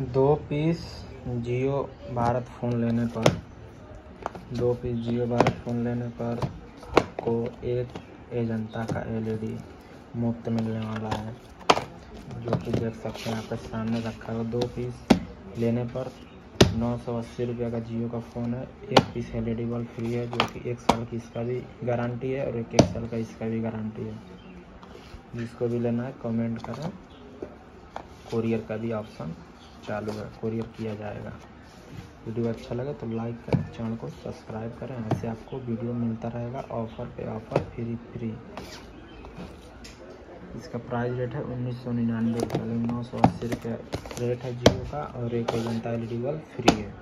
दो पीस जियो भारत फ़ोन लेने पर, दो पीस जियो भारत फ़ोन लेने पर आपको एक एजेंटा का एलईडी मुफ़्त मिलने वाला है, जो कि देख सकते हैं आपके सामने रखा है। दो पीस लेने पर नौ सौ अस्सी रुपये का जियो का फ़ोन है। एक piece L E bulb free है, जो कि एक साल की इसका भी गारंटी है और एक एक साल का इसका भी गारंटी है। जिसको भी लेना है कमेंट करें। कोरियर का भी ऑप्शन चालू है कोरियर किया जाएगा। वीडियो अच्छा लगे तो लाइक करें चैनल को सब्सक्राइब करें, ऐसे आपको वीडियो मिलता रहेगा ऑफ़र पे ऑफ़र फ्री फ्री इसका प्राइस रेट है उन्नीस सौ निन्यानवे रुपये नौ सौ अस्सी रुपये रेट है जियो का और एक घंटा एल फ्री है।